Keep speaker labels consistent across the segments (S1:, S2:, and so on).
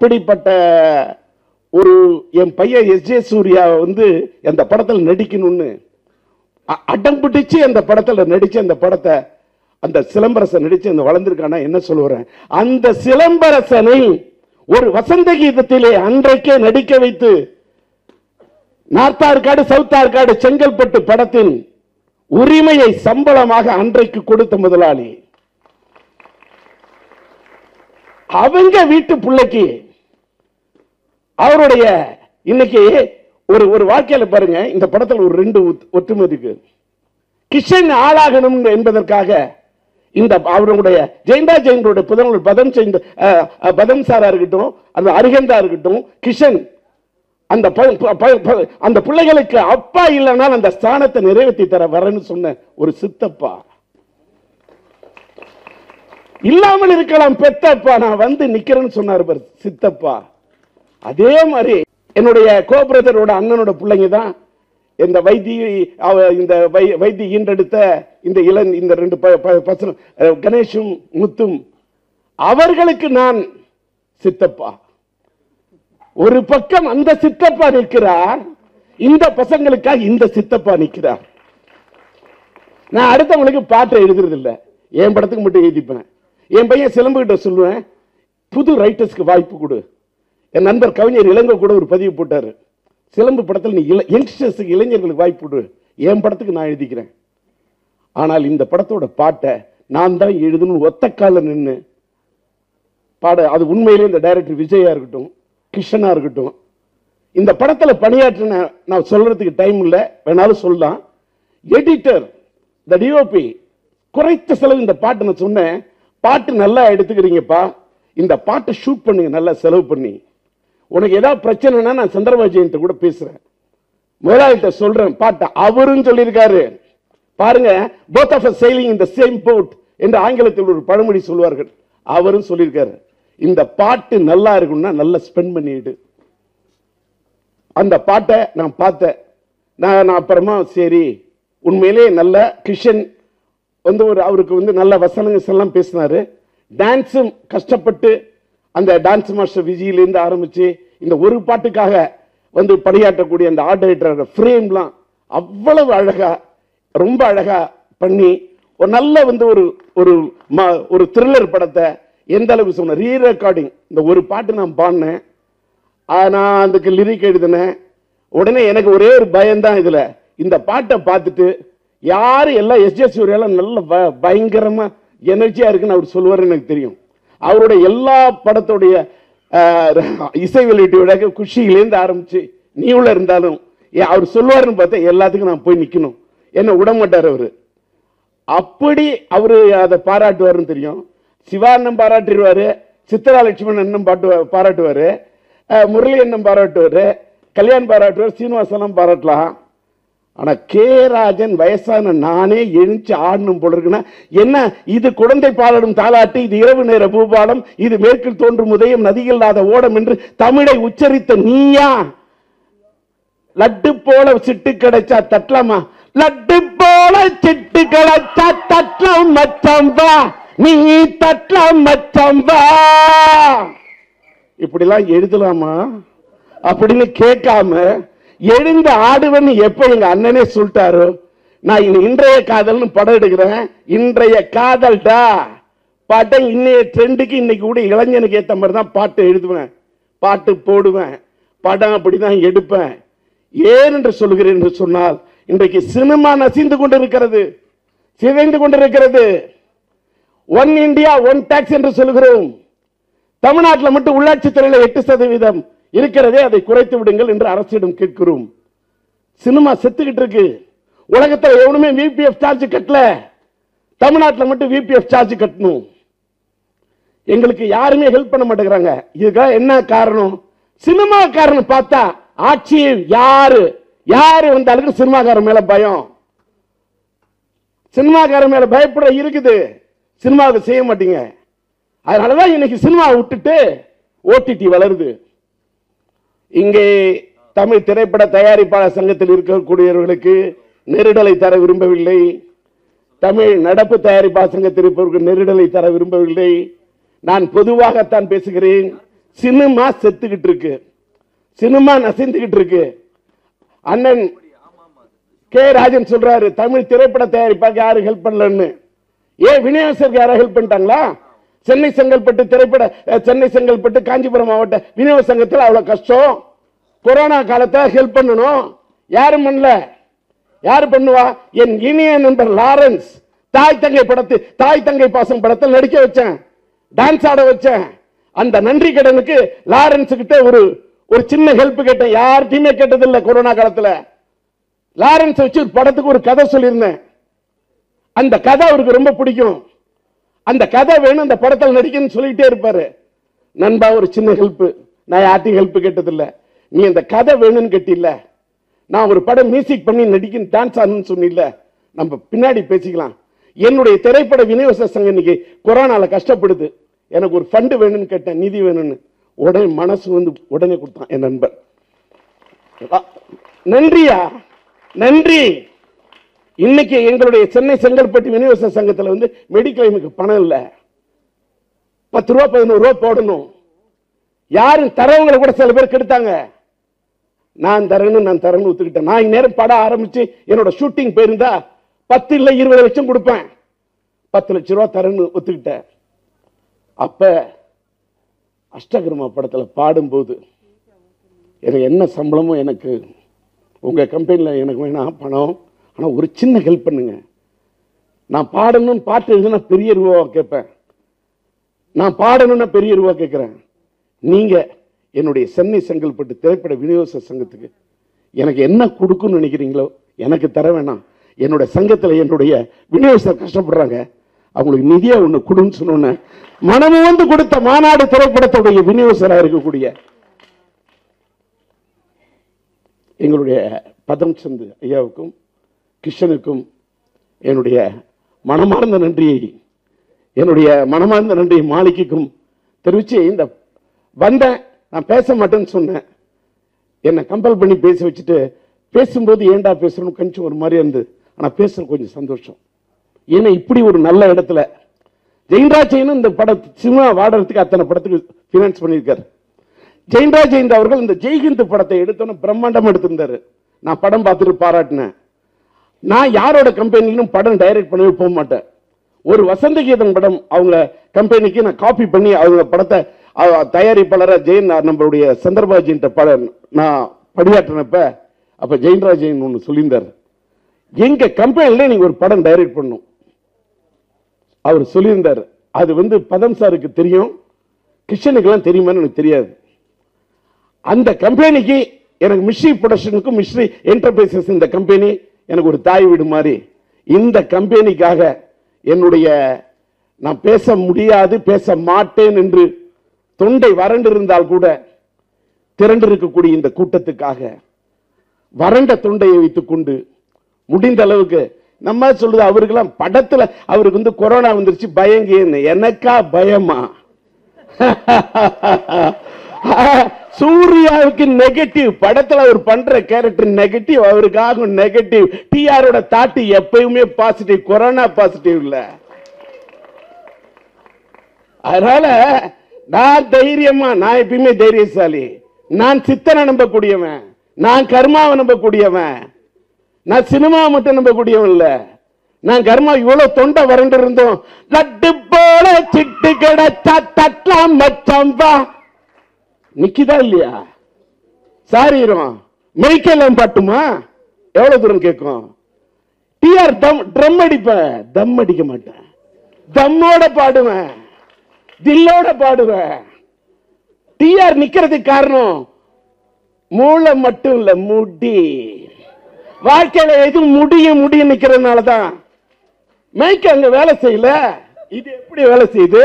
S1: அப்படிப்பட்ட ஒரு என் பையன் எஸ் ஜே சூர்யா வந்து அந்த படத்தில் நடிக்கணும்னு அ- அடம் பிடிச்சு அந்த படத்தில் நடிச்சு அந்த படத்தை அந்த சிலம்பரசன் நடிச்சு அந்த வளர்ந்திருக்கானா என்ன சொல்லுவேன் அந்த சிலம்பரசனை ஒரு வசந்த கீதத்திலே அன்றைக்கே நடிக்க வைத்து நார்த் ஆற்காடு சவுத் ஆற்காடு செங்கல்பட்டு படத்தின் உரிமையை சம்பளமாக அன்றைக்கு கொடுத்த முதலாளி. அவங்க வீட்டு பிள்ளைக்கு அவருடைய இன்னைக்கு ஒரு ஒரு வாழ்க்கையில பாருங்க இந்த படத்தில் ஒரு ரெண்டு ஒற்றுமை இருக்கு. கிஷன் ஆளாகணும் என்பதற்காக இந்த அவருடைய ஜெயந்தா ஜெயந்தருடைய புதன் பதம் செய்த பதம் சாரா இருக்கட்டும் அந்த அருகந்தா இருக்கட்டும் கிஷன் அந்த அந்த பிள்ளைகளுக்கு அப்பா இல்லைனால் அந்த ஸ்தானத்தை நிறைவேற்றி தர வரேன்னு சொன்ன ஒரு சித்தப்பா. இல்லாமல் இருக்கலாம் பெத்தப்பா நான் வந்து நிக்கிறேன்னு சொன்னார் பாரு சித்தப்பா. அதே மாதிரி என்னுடைய கோபுரத்தரோட அண்ணனோட பிள்ளைங்க தான் இந்த வைத்திய இந்த வை- வைத்திய ஈன்றெடுத்த இந்த இளன் இந்த ரெண்டு ப- ப- பசங்க கணேஷும் முத்தும். அவர்களுக்கு நான் சித்தப்பா. ஒரு பக்கம் அந்த சித்தப்பா நிற்கிறார் இந்த பசங்களுக்காக இந்த சித்தப்பா நிற்கிறார். நான் அடுத்தவங்களுக்கு பாட்டை எழுதுறது என் படத்துக்கு மட்டும் எழுதிப்பேன். என் பையன் சிலம்புகிட்ட சொல்லுவேன் புது ரைட்டர்ஸ்க்கு வாய்ப்பு கொடு. என் நண்பர் கவிஞர் இளங்கோ கூட ஒரு பதிவு போட்டாரு. சிலம்பு படத்தில் நீ இள- யங்ஸ்டர்ஸுக்கு இளைஞர்களுக்கு வாய்ப்பு கொடு. என் படத்துக்கு நான் எழுதிக்கிறேன். ஆனால் இந்த படத்தோட பாட்டை நான் தான் எழுதணும் ஒத்த கால நின்று பாட அது உண்மையிலே இந்த டைரக்டர் விஜயா இருக்கட்டும் கிருஷ்ணனாக இருக்கட்டும் இந்த படத்தில் பணியாற்றின நான் சொல்கிறதுக்கு டைம் இல்லை வேணாலும் சொல்லலாம். எடிட்டர் த டிஓபி குறைத்த செலவு இந்த பாட்டு நான் சொன்னேன். பாட்டு நல்லா எடுத்துக்கிறீங்கப்பா. இந்த பாட்டை ஷூட் பண்ணுங்க நல்லா செலவு பண்ணி. உனக்கு ஏதாவது பிரச்சனைனா நான் சந்திரபாஜியன்ட்ட கூட பேசுறேன். முதலாளிட்ட சொல்றேன் பாட்டை. அவரும் சொல்லியிருக்காரு. பாருங்க போத் ஆஃப் us இந்த சேம் போட் என்று ஆங்கிலத்தில் ஒரு பழமொழி சொல்வார்கள். அவரும் சொல்லியிருக்காரு. இந்த பாட்டு நல்லா இருக்கும்னா நல்லா ஸ்பெண்ட் பண்ணிடு. அந்த பாட்டை நான் பார்த்தேன். நான் நான் அப்புறமா சரி உண்மையிலே நல்ல கிஷன் வந்து ஒரு அவருக்கு வந்து நல்ல வசனங்கள் எல்லாம் பேசினாரு. டான்ஸும் கஷ்டப்பட்டு அந்த டான்ஸ் மாஸ்டர் விஜயிலேருந்து ஆரம்பித்து இந்த ஒரு பாட்டுக்காக வந்து பணியாற்றக்கூடிய அந்த ஆர்ட் ரைட்டர் ஃப்ரேம்லாம் அவ்வளவு அழகாக ரொம்ப அழகாக பண்ணி ஒரு நல்ல வந்து ஒரு ஒரு ம- ஒரு த்ரில்லர் படத்தை எந்த அளவுக்கு சொன்ன ரீ ரெக்கார்டிங் இந்த ஒரு பாட்டு நான் பாடினேன். நான் அதுக்கு லிரிக் எழுதினேன். உடனே எனக்கு ஒரே ஒரு பயம்தான் இதில். இந்த பாட்டை பார்த்துட்டு யார் எல்லாம் எஸ்ஜே சூர்யாலாம் நல்ல ப- பயங்கரமாக எனர்ஜியாக இருக்குன்னு அவர் சொல்லுவார் எனக்கு தெரியும். அவருடைய எல்லா படத்துடைய இசை வெளியீட்டு வெளியீட்டோட குஷியிலேருந்து ஆரம்பிச்சு நீ உள்ள இருந்தாலும் ஏன் அவர் சொல்லுவாருன்னு பார்த்தா எல்லாத்துக்கும் நான் போய் நிற்கணும் என்ன விட மாட்டார் அவர். அப்படி அவர் அதை பாராட்டுவாருன்னு தெரியும். சிவா அண்ணன் பாராட்டிடுவாரு சித்ரா லட்சுமணன் அண்ணன் பாட்டு பாராட்டுவார் முரளி அண்ணன் பாராட்டுவார் கல்யாண் பாராட்டுவார் சீனிவாசனம் பாராட்டலாம். ஆனா கே. ராஜன் வயசான நானே எழுந்து ஆடணும் போல இருக்குன்னா என்ன? இது குழந்தை பாலடும் தாலாட்டு இது இரவு நேர பூபாலம் இது மேற்கில் தோன்றும் உதயம் நதியில்லாத ஓடம் என்று தமிழை உச்சரித்த நீயா? லட்டு போல சிட்டு கிடைச்சா தட்டலாமா? லட்டு போல சிட்டு கிடைச்சா தட்டலாம் மச்சம்பா நீ தட்டலாம் மச்சம்பா இப்படிலாம் எழுதலாமா? அப்படின்னு கேட்காம எழுந்து ஆடுவன் எப்ப எங்க அண்ணனே சொல்லிட்டாரோ? நான் இனி இன்றைய காதல்னு படம் எடுக்கிறேன். இன்றைய காதல்டா. பாட்டை இன்னைய ட்ரெண்டுக்கு இன்னைக்கு கூட இளைஞனுக்கு ஏற்ற மாதிரி தான் பாட்டு எழுதுவேன். பாட்டு போடுவேன். படம் அப்படிதான் எடுப்பேன். ஏன் என்று சொல்கிறேன் என்று சொன்னால் இன்றைக்கு சினிமா நசிந்து கொண்டிருக்கிறது. சிதைந்து கொண்டிருக்கிறது. ஒன் இந்தியா ஒன் டாக்ஸ் என்று சொல்கிறோம் தமிழ்நாட்டில் மட்டும் உள்ளாட்சித்துறையில் எட்டு சதவீதம். இருக்கிறதே அதை குறைத்து விடுங்கள் என்று அரசிடம் கேட்கிறோம். சினிமா செத்துக்கிட்டு இருக்கு. உலகத்தில் எவனுமே விபிஎஃப் சார்ஜ் கட்டல. தமிழ்நாட்டில் மட்டும் விபிஎஃப் சார்ஜ் கட்டணும். எங்களுக்கு யாருமே ஹெல்ப் பண்ண மாட்டேங்கிறாங்க. இதுக்காக என்ன காரணம்? சினிமா காரணம் பார்த்தா ஆட்சி யாரு? யாரு வந்தாலும் சினிமாக்காரன் மேல பயம்? சினிமாக்காரன் மேல பயப்பட இருக்குது. சினிமாவுக்கு செய்ய மாட்டீங்க. அதனாலதான் இன்னைக்கு சினிமாவை விட்டுட்டு ஓடிடி வளருது. இங்கே தமிழ் திரைப்பட தயாரிப்பாளர் சங்கத்தில் இருக்கக்கூடியவர்களுக்கு நெருடலை தர விரும்பவில்லை. தமிழ் நடப்பு தயாரிப்பாளர் சங்கத்தில் இருப்பவர்கள் நெருடலை தர விரும்பவில்லை. நான் பொதுவாகத்தான் பேசுகிறேன். சினிமா செத்துக்கிட்டு இருக்கு. சினிமா நசைந்துகிட்டு இருக்கு. அண்ணன் கே ராஜன் சொல்றாரு தமிழ் திரைப்பட தயாரிப்பாக யாரும் ஹெல்ப் பண்ணலன்னு. ஏன் விநியோகஸ்தருக்கு யாரும் ஹெல்ப் பண்ணிட்டாங்களா? சென்னை செங்கல்பட்டு திரைப்பட சென்னை செங்கல்பட்டு காஞ்சிபுரம் மாவட்ட விநியோக சங்கத்தில் அவ்வளோ கஷ்டம். கொரோனா காலத்தை ஹெல்ப் பண்ணணும். யாரும் பண்ணல. யார் பண்ணுவா? என் இனிய நண்பர் லாரன்ஸ். தாய் தங்கை படத்து தாய் தங்கை பாசம் படத்தில் நடிக்க வச்சேன். டான்ஸ் ஆட வச்சேன். அந்த நன்றி கடனுக்கு லாரன்ஸ் கிட்ட ஒரு ஒரு சின்ன ஹெல்ப் கேட்டேன். யார்கிட்டயுமே கேட்டதில்லை கொரோனா காலத்தில். லாரன்ஸ் வச்சு ஒரு படத்துக்கு ஒரு கதை சொல்லியிருந்தேன். அந்த கதை அவருக்கு ரொம்ப பிடிக்கும். அந்த கதை வேணும் அந்த படத்தில் நடிக்கணும்னு சொல்லிக்கிட்டே இருப்பாரு. நண்பா ஒரு சின்ன ஹெல்ப்பு நான் யார்ட்டையும் ஹெல்ப் கேட்டதில்ல. நீ அந்த கதை வேணும்னு கேட்டில்ல. நான் ஒரு படம் மியூசிக் பண்ணி நடிக்கணும் டான்ஸ் ஆடணும்னு சொன்னில்ல. நம்ம பின்னாடி பேசிக்கலாம். என்னுடைய திரைப்பட விநியோக சங்கம் இன்னைக்கு கொரோனாவில் கஷ்டப்படுது. எனக்கு ஒரு ஃபண்டு வேணும்னு கேட்டேன் நிதி வேணும்னு. உடனே மனசு வந்து உடனே கொடுத்தான் என் நண்பர் நன்றியா? நன்றி. இன்னைக்கு எங்களுடைய சென்னை செங்கல்பட்டு யூனிவர்சல் சங்கத்தில் வந்து மெடிக்ளைமுக்கு பணம் இல்லை. பத்து ரூபா பதினோரு ரூபா போடணும். யாரும் தரவங்களை கூட சில பேர் கெடுத்தாங்க. நான் தரேன்னு நான் தரேன்னு ஒத்துக்கிட்டேன். நான் இந்நேரம் படம் ஆரம்பிச்சு என்னோட ஷூட்டிங் போயிருந்தா பத்து இல்ல இருபது லட்சம் கொடுப்பேன். பத்து லட்ச ரூபா தரேன்னு ஒத்துக்கிட்டேன். அப்ப அஷ்டகிரம படத்துல பாடும்போது எனக்கு என்ன சம்பளமும் எனக்கு உங்க கம்பெனியில் எனக்கு வேணாம் பணம். ஆனால் ஒரு சின்ன ஹெல்ப் பண்ணுங்க. நான் பாடணும்னு பாட்டு எழுதுனா பெரிய ரூபா கேட்பேன். நான் பாடணும்னா பெரிய ரூபா கேட்குறேன். நீங்கள் என்னுடைய சென்னை செங்கல்பட்டு திரைப்பட விநியோக சங்கத்துக்கு எனக்கு என்ன கொடுக்குன்னு நினைக்கிறீங்களோ எனக்கு தர வேணாம். என்னோட சங்கத்தில் என்னுடைய விநியோகஸ்தர் கஷ்டப்படுறாங்க. அவங்களுக்கு நிதியாக ஒன்று கொடுன்னு சொன்னோன்னே மனமு வந்து கொடுத்த மாநாடு திரைப்படத்துடைய விநியோகஸ்தராக இருக்கக்கூடிய எங்களுடைய பதம் சந்து ஐயாவுக்கும் கிருஷ்ணனுக்கும் என்னுடைய மனமார்ந்த நன்றியை என்னுடைய மனமார்ந்த நன்றியை மாளிகைக்கும் தெரிவித்து இந்த வந்தேன் நான் பேச மாட்டேன்னு சொன்னேன். என்னை கம்பல் பண்ணி பேச வச்சுட்டு பேசும்போது ஏன்டா பேசுகிறோம் கொஞ்சம் ஒரு மாதிரி இருந்தது ஆனால் பேசுகிறது கொஞ்சம் சந்தோஷம். ஏன்னா இப்படி ஒரு நல்ல இடத்துல ஜெயின்ராஜைனும் இந்த பட சினிமா வாடுறதுக்கு அத்தனை படத்துக்கு ஃபினான்ஸ் பண்ணியிருக்காரு. ஜெயின்ராஜ் ஜெயின் அவர்கள் இந்த ஜெய்ஹிந்த் படத்தை எடுத்தோன்னு பிரம்மாண்டம் எடுத்திருந்தார். நான் படம் பார்த்துட்டு பாராட்டினேன். நான் யாரோட கம்பெனிலும் படம் டைரக்ட் பண்ணவே போக மாட்டேன். ஒரு வசந்த கீதம் படம் அவங்க கம்பெனிக்கு நான் காப்பி பண்ணி அவங்க படத்தை தயாரிப்பாளராக ஜெயின் ஜெயன் நம்மளுடைய சந்திரபாஜின்ற படம் நான் பணியாற்றினப்ப அப்போ ஜெயின்ராஜ் ஜெயின் ஒன்று சொல்லியிருந்தார். எங்கள் கம்பெனியில் நீங்கள் ஒரு படம் டைரக்ட் பண்ணும் அவர் சொல்லியிருந்தார். அது வந்து பதம் சாருக்கு தெரியும் கிருஷ்ணனுக்கெல்லாம் தெரியுமான்னு எனக்கு தெரியாது. அந்த கம்பெனிக்கு எனக்கு மிஸ்ரி ப்ரொடக்ஷனுக்கும் மிஸ்ரி என்டர்பிரைசஸ் இந்த கம்பெனி எனக்கு ஒரு தாய் வீடு மாதிரி. இந்த கம்பெனிக்காக என்னுடைய நான் பேச முடியாது பேச மாட்டேன் என்று தொண்டை வறண்டு இருந்தால் கூட திரண்டு இருக்கக்கூடிய இந்த கூட்டத்துக்காக வறண்ட தொண்டையை வைத்துக்கொண்டு முடிந்த அளவுக்கு நம்ம சொல்லுது அவருக்கெல்லாம் படத்துல அவருக்கு வந்து கொரோனா வந்துருச்சு பயங்கன்னு. எனக்கா பயமா? சூர்யாவுக்கு நெகட்டிவ் படத்துல அவர் பண்ற கேரக்டர் நெகட்டிவ் அவருக்காக நெகட்டிவ் டிஆரோட தாட்டு எப்பயுமே பாசிட்டிவ் கொரோனா பாசிட்டிவ் இல்ல. அதனால நான் தைரியமா நான் எப்பயுமே தைரியசாலி. நான் சித்தனை நம்பக்கூடியவன். நான் கர்மாவை நம்பக்கூடியவன். நான் சினிமாவை மட்டும் நம்பக்கூடியவன் இல்ல. நான் கர்மா இவ்வளவு தொண்டை வறண்டு இருந்தோம். லட்டு போல சிட்டு கிடைச்சா தட்டலாம் மச்சம்பா நிக்கிதா இல்லையா? சாரிரும் மெய்க்கெல்லாம் பாட்டுமா? எவ்வளவு தூரம் கேட்கும்? டிஆர் தம் ட்ரம் அடிப்பேன் தம் அடிக்க மாட்டேன். தம்மோட பாடுவேன். தில்லோட பாடுவேன். டிஆர் நிக்கிறதுக்கு காரணம் மூளை மட்டும் இல்ல முடி. வாழ்க்கையில எது முடியும் முடியும் நிக்கிறதுனால தான் மைக்க அங்க வேலை செய்யல. இது எப்படி வேலை செய்யுது?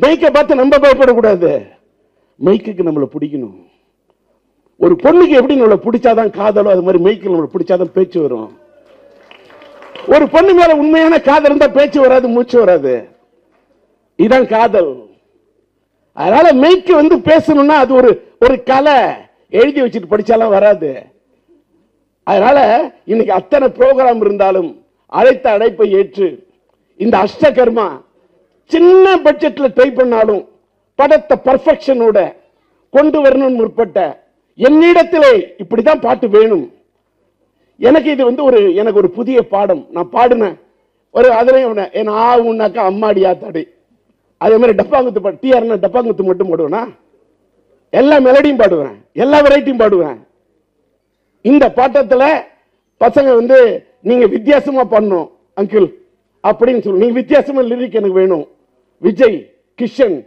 S1: மைக்கை பார்த்து நம்ம பயப்படக்கூடாது. மைக்குக்கு நம்மளை பிடிக்கணும். ஒரு பொண்ணுக்கு எப்படி நம்மளை பிடிச்சாதான் காதலோ அது மாதிரி மெய்க்கு நம்மளை பிடிச்சாதான் பேச்சு வரும். ஒரு பொண்ணு மேல உண்மையான காதல் இருந்தா பேச்சு வராது மூச்சு வராது. இதுதான் காதல். அதனால மெய்க்கு வந்து பேசணும்னா அது ஒரு ஒரு கலை. எழுதி வச்சுட்டு படிச்சாலாம் வராது. அதனால இன்னைக்கு அத்தனை ப்ரோக்ராம் இருந்தாலும் அழைத்த அழைப்பை ஏற்று இந்த அஷ்டகர்மா சின்ன பட்ஜெட்ல ட்ரை பண்ணாலும் படத்தை பர்ஃபெக்ஷனோட கொண்டு வரணும்னு முற்பட்ட என்னிடத்திலே இப்படிதான் பாட்டு வேணும். எனக்கு இது வந்து ஒரு எனக்கு ஒரு புதிய பாடம். நான் பாடினேன் ஒரு அதுலயும் ஒண்ணு, என் ஆகுனாக்கா அம்மாடி ஆத்தாடி. அதே மாதிரி டப்பாங்குத்து பாடு டிஆர்னா டப்பாங்குத்து மட்டும் போடுவேனா? எல்லா மெலடியும் பாடுவேன். எல்லா வெரைட்டியும் பாடுவேன். இந்த பாட்டத்தில் பசங்க வந்து நீங்கள் வித்தியாசமாக பண்ணணும் அங்கிள் அப்படின்னு சொல்லு. நீங்கள் வித்தியாசமாக லிரிக் எனக்கு வேணும். விஜய் கிஷன்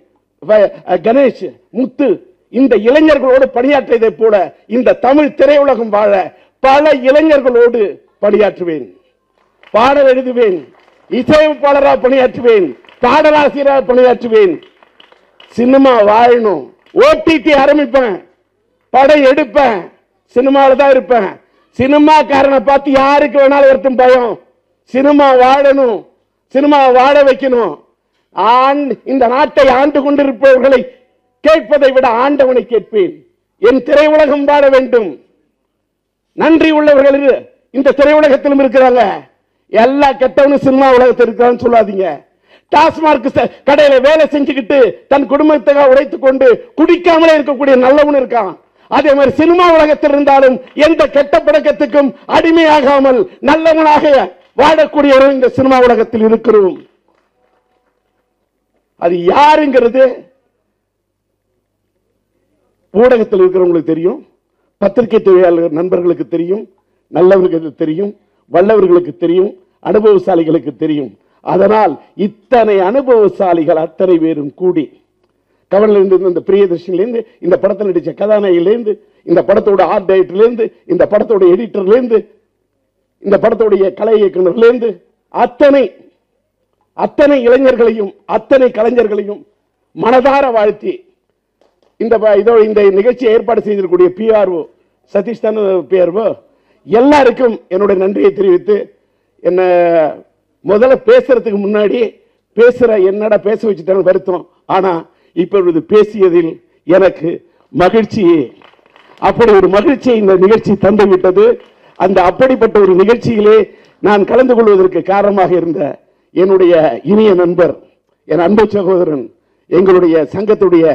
S1: கணேஷ் முத்து இந்த இளைஞர்களோடு பணியாற்றியதை போல இந்த தமிழ் திரையுலகம் வாழ பல இளைஞர்களோடு பணியாற்றுவேன். பாடல் எழுதுவேன் இசையமைப்பாளராக பணியாற்றுவேன் பாடலாசிரியராக பணியாற்றுவேன். சினிமா வாழணும். ஓடிடி ஆரம்பிப்பேன் படம் எடுப்பேன் சினிமாவில் தான் இருப்பேன். சினிமாக்காரனை பார்த்து யாருக்கு வேணாலும் ஒருத்தன் பயம். சினிமா வாழணும். சினிமா வாழ வைக்கணும். இந்த நாட்டை ஆண்டு கொண்டிருப்பவர்களை கேட்பதை விட ஆண்டவனை கேட்பேன். என் திரையுலகம் வாழ வேண்டும். நன்றி உள்ளவர்கள் இந்த திரையுலகத்திலும் இருக்கிறாங்க. எல்லா கெட்டவனும் சினிமா உலகத்தில் இருக்கிறான்னு சொல்லாதீங்க. டாஸ்மார்க் கடையில வேலை செஞ்சுக்கிட்டு தன் குடும்பத்துக்காக உழைத்துக் கொண்டு குடிக்காமலே இருக்கக்கூடிய நல்லவன் இருக்கான். அதே மாதிரி சினிமா உலகத்தில் இருந்தாலும் எந்த கெட்ட பழக்கத்துக்கும் அடிமையாகாமல் நல்லவனாக வாழக்கூடியவர்கள் இந்த சினிமா உலகத்தில் இருக்கிறோம். அது யாருங்கிறது ஊடகத்தில் இருக்கிறவங்களுக்கு தெரியும் பத்திரிகை தொழிலாளர் நண்பர்களுக்கு தெரியும் நல்லவர்களுக்கு தெரியும் வல்லவர்களுக்கு தெரியும் அனுபவசாலிகளுக்கு தெரியும். அதனால் இத்தனை அனுபவசாலிகள் அத்தனை பேரும் கூடி கவனிலிருந்து இந்த பிரியதர்ஷனிலேருந்து இந்த படத்தில் நடிச்ச கதாநாயகிலேருந்து இந்த படத்தோட ஆர்ட் டைரக்டர்லேருந்து இந்த படத்தோட எடிட்டர்லேருந்து இந்த படத்துடைய கலை இயக்குநர்லேருந்து அத்தனை அத்தனை இளைஞர்களையும் அத்தனை கலைஞர்களையும் மனதார வாழ்த்தி இந்த இதோ இந்த நிகழ்ச்சியை ஏற்பாடு செய்திருக்கக்கூடிய பிஆர்ஓ சதீஷ் தானே பிஆர்ஓ எல்லாருக்கும் என்னுடைய நன்றியை தெரிவித்து என்னை முதல்ல பேசுறதுக்கு முன்னாடி பேசுகிற என்னடா பேச வச்சுட்டாங்க வருத்தம். ஆனால் இப்பொழுது பேசியதில் எனக்கு மகிழ்ச்சி அப்படி ஒரு மகிழ்ச்சியை இந்த நிகழ்ச்சி தந்துவிட்டது. அந்த அப்படிப்பட்ட ஒரு நிகழ்ச்சியிலே நான் கலந்து கொள்வதற்கு காரணமாக இருந்த என்னுடைய இனிய நண்பர் என் அன்பு சகோதரன் எங்களுடைய சங்கத்துடைய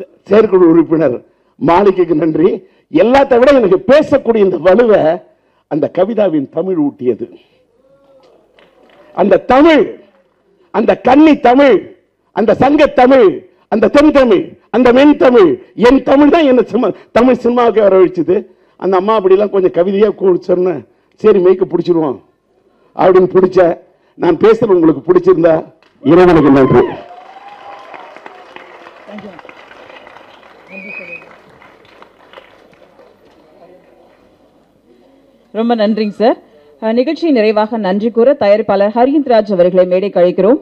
S1: செ- செயற்குழு உறுப்பினர் மாளிகைக்கு நன்றி. எல்லாத்தை விட எனக்கு பேசக்கூடிய இந்த வலுவை அந்த கவிதாவின் தமிழ் ஊட்டியது. அந்த தமிழ் அந்த கன்னி தமிழ் அந்த சங்க தமிழ் அந்த தென் தமிழ் அந்த மென் தமிழ் என் தமிழ் தான் என்ன சினிமா தமிழ் சினிமாவுக்கு வர வச்சுது. அந்த அம்மா அப்படிலாம் கொஞ்சம் கவிதையாக சொன்னேன் சரி மெய்க்கு பிடிச்சிருவோம் அப்படின்னு பிடிச்ச நான் பேசுறது உங்களுக்கு பிடிச்சிருந்தா இறைவனுக்கு நன்றி.
S2: ரொம்ப நன்றிங்க சார். நிகழ்ச்சியின் நிகழ்ச்சி நிறைவாக நன்றி கூற தயாரிப்பாளர் ஹரியந்த்ராஜ் அவர்களை மேடை கழிக்கிறோம்.